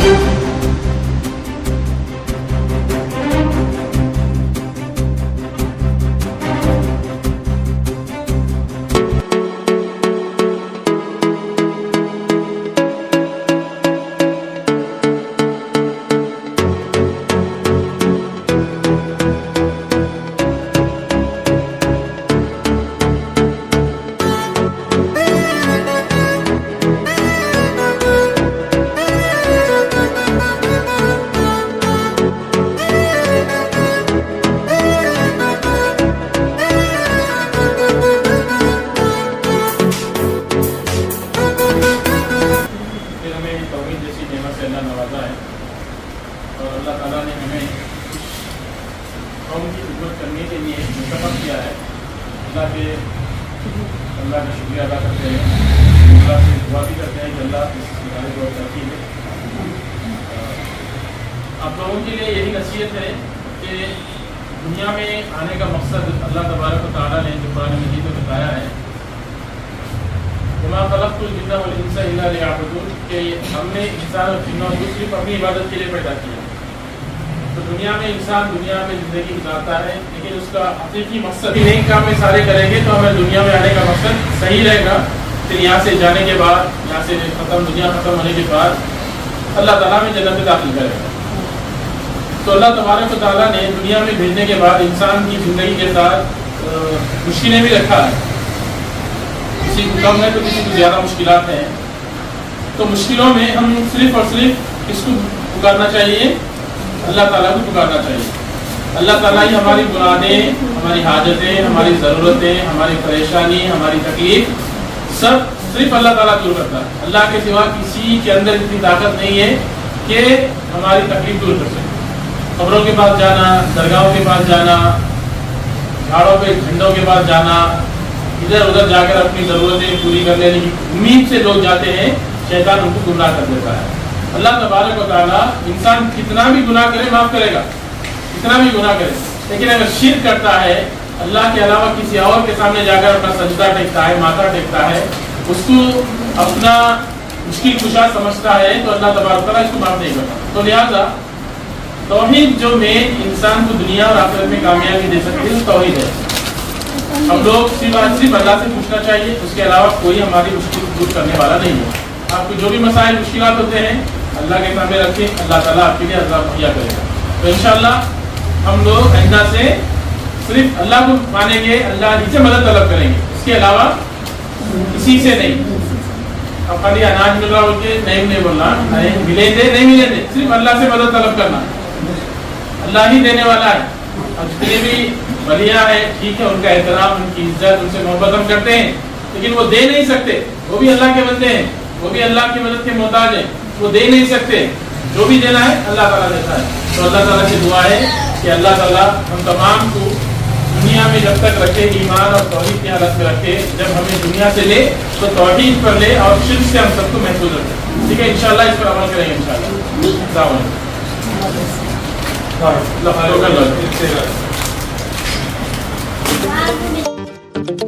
फिर अल्लाह नवाजा है। और अल्लाह ताला ने हमें कौम की खिदमत करने के लिए मुंतब किया है। अल्लाह के, अल्लाह का शुक्रिया अदा करते हैं। अल्लाह से दुआ भी करते हैं कि अल्लाह इस इदारे को तरक्की दे आप लोगों के लिए यही नसीहत है कि दुनिया में आने का मकसद अल्लाह तबारक ताला ने जो पुरानी मजीद में बताया है वमा खलक़तुल जिन्ना वल इंसा इल्ला लियअबुदून कि हमने इंसान और जिन्नों को सिर्फ़ अपनी इबादत के लिए पैदा किया तो दुनिया में इंसान दुनिया में ज़िंदगी गुजारता है लेकिन उसका हकीकी मकसद ही नहीं काम में सारे करेंगे तो हमें दुनिया में आने का मकसद सही रहेगा फिर यहाँ से जाने के बाद यहाँ से ख़त्म दुनिया ख़त्म होने के बाद अल्लाह ताला में जन्नत दाखिल करेगा तो अल्लाह तबारक ताला ने दुनिया में भेजने के बाद इंसान की ज़िंदगी के साथ मुश्किलें भी रखा है किसी को कम है तो किसी को ज़्यादा मुश्किल हैं। तो मुश्किलों में हम सिर्फ़ और सिर्फ़ किसको पुकारना चाहिए, अल्लाह ताला को पुकारना चाहिए। अल्लाह ताला ही हमारी मुरादें हमारी हाजतें, हमारी ज़रूरतें, हमारी परेशानी, हमारी तकलीफ़, सब सिर्फ़ अल्लाह ताला दूर करता है। अल्लाह के सिवा किसी के अंदर इतनी ताकत नहीं है कि हमारी तकलीफ़ दूर कर सके। खबरों के पास जाना, दरगाहों के पास जाना, झाड़ों पे, झंडों के पास जाना इधर उधर जाकर अपनी ज़रूरतें पूरी कर लेने की उम्मीद से लोग जाते हैं, शैतान उनको गुमराह कर देता है। अल्लाह तबारक व ताला इंसान कितना भी गुनाह करे, माफ़ करेगा। कितना भी गुनाह करे। लेकिन अगर शिर करता है, अल्लाह के अलावा किसी और के सामने जाकर अपना सजदा टेकता है, माथा टेकता है, उसको अपना मुश्किल खुशा समझता है तो अल्लाह तबारक इसको माफ़ नहीं करता। तो लिहाजा, तौहीद जो मेन इंसान को दुनिया और आखिरत में कामयाबी दे सकती है तौहीद है। हम लोग सिर्फ़ अल्लाह से पूछना चाहिए उसके अलावा कोई हमारी मुश्किल दूर करने वाला नहीं है। आपको जो भी मसाइल मुश्किल होते हैं अल्लाह के सामने रखें अल्लाह ताला आपके लिए अल्लाह मुहैया करेगा। तो इन हम लोग आइंदा से सिर्फ़ अल्लाह को मानेंगे अल्लाह ही से मदद तलब करेंगे। इसके अलावा किसी से नहीं। अब खाली अनाज मिल रहा बोल नहीं नहीं बोलना नहीं मिले दे नहीं मिले दे सिर्फ़ अल्लाह से मदद तलब करना। अल्लाह ही देने वाला है। और जितने भी बलिया है ठीक है उनका एहतराम उनकी इज़्ज़त उनसे मोहब्बत हम करते हैं लेकिन वो दे नहीं सकते। वो भी अल्लाह के बंदे हैं वो भी अल्लाह की मदद के मोहताज हैं वो दे नहीं सकते। जो भी देना है अल्लाह ताला देता है। तो अल्लाह ताला से दुआ है कि अल्लाह ताला हम तमाम को दुनिया में जब तक रखे ईमान और तोहहीद की हालत में रखे जब हमें दुनिया से ले तो तोहहीद पर ले और शिर्क से हम सबको महसूस रखें। ठीक है इंशाल्लाह इस पर अमल करेंगे इंशाल्लाह। अल्लाह